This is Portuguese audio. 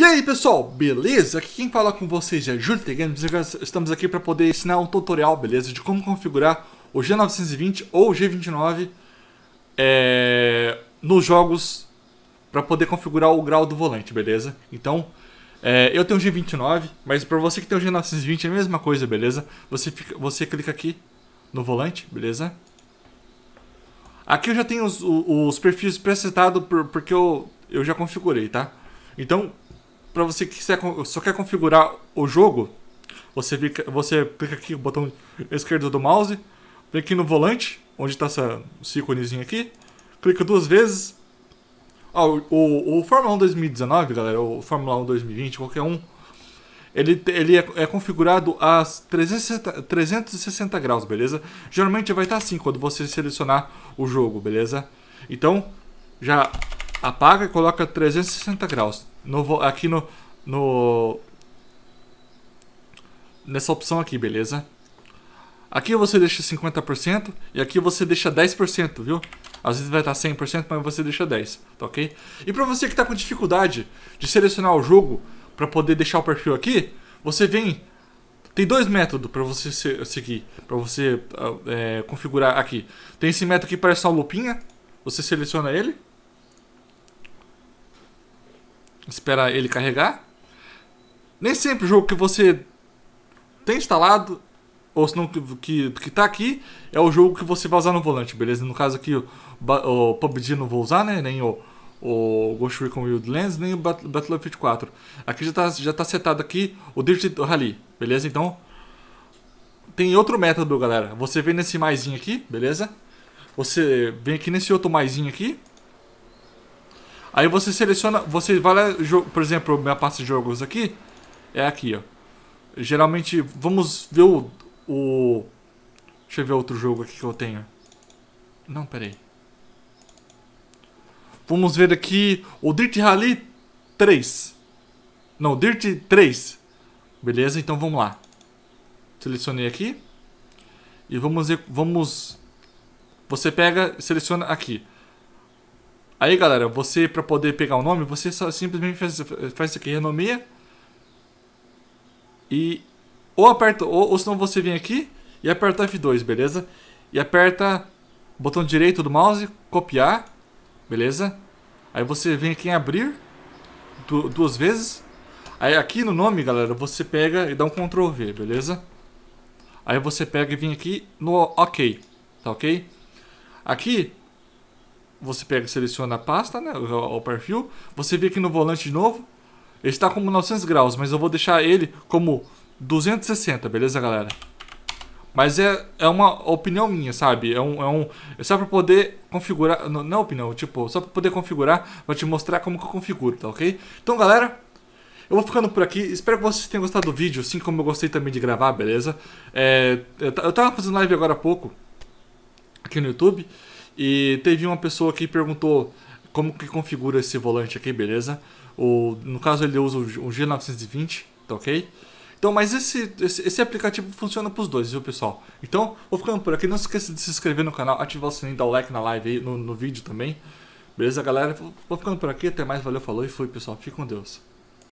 E aí pessoal, beleza? Aqui quem fala com vocês é Júlio Games estamos aqui para poder ensinar um tutorial, beleza? De como configurar o G920 ou o G29 é, nos jogos para poder configurar o grau do volante, beleza? Então, é, eu tenho o G29, mas para você que tem o G920 é a mesma coisa, beleza? Você, fica, você clica aqui no volante, beleza? Aqui eu já tenho os, os, perfis presetados porque eu, eu já configurei, tá? Então, para você que só quer configurar o jogo, você, fica, você clica aqui no botão esquerdo do mouse, vem aqui no volante, onde está esse íconezinho aqui, clica duas vezes. Ah, o, o, o, Fórmula 1 2019, galera, o Fórmula 1 2020, qualquer um, ele, ele é, é configurado a 360, 360 graus, beleza? Geralmente vai estar assim quando você selecionar o jogo, beleza? Então, já apaga e coloca 360 graus. No, aqui no, no. Nessa opção aqui, beleza? Aqui você deixa 50% e aqui você deixa 10%, viu? Às vezes vai estar 100%, mas você deixa 10%, tá ok? E para você que está com dificuldade de selecionar o jogo para poder deixar o perfil aqui, você vem... Tem dois métodos para você seguir, para você é, configurar aqui. Tem esse método que parece uma lupinha, você seleciona ele, espera ele carregar. Nem sempre o jogo que você tem instalado, ou se não que, que tá aqui, é o jogo que você vai usar no volante, beleza? No caso aqui, o, o PUBG não vou usar, né? Nem o, o Ghost Recon Wildlands, nem o Battlefield 4. Aqui já tá, já tá setado aqui o Dirt Rally, beleza? Então, tem outro método, galera. Você vem nesse maisinho aqui, beleza? Você vem aqui nesse outro maisinho aqui, Aí você seleciona, você vai lá, por exemplo, minha pasta de jogos aqui é aqui, ó. Geralmente, vamos ver o, o deixa eu ver outro jogo aqui que eu tenho. Não, peraí. Vamos ver aqui o Dirt Rally 3. Não, Dirt 3. Beleza? Então vamos lá. Selecionei aqui. E vamos ver, vamos você pega, seleciona aqui. Aí, galera, você, para poder pegar o nome, você só simplesmente faz, faz isso aqui, renomeia. E ou aperta, ou, ou senão você vem aqui e aperta F2, beleza? E aperta o botão direito do mouse, copiar, beleza? Aí você vem aqui em abrir du duas vezes. Aí aqui no nome, galera, você pega e dá um Ctrl V, beleza? Aí você pega e vem aqui no OK, tá ok? Aqui você pega seleciona a pasta, né, o, o perfil, você vê aqui no volante de novo, ele está como 900 graus, mas eu vou deixar ele como 260, beleza, galera? Mas é, é uma opinião minha, sabe? É um, é um é só para poder configurar, não, não é opinião, tipo, só para poder configurar, vou te mostrar como que eu configuro, tá ok? Então, galera, eu vou ficando por aqui. Espero que vocês tenham gostado do vídeo, assim como eu gostei também de gravar, beleza? É, eu tava fazendo live agora há pouco aqui no YouTube. E teve uma pessoa que perguntou como que configura esse volante aqui, beleza? O, no caso ele usa o G920, tá ok? Então, mas esse, esse, esse aplicativo funciona para os dois, viu pessoal? Então, vou ficando por aqui. Não se esqueça de se inscrever no canal, ativar o sininho, dar o like na live aí, no, no vídeo também. Beleza, galera? Vou ficando por aqui. Até mais, valeu, falou e fui, pessoal. Fique com Deus.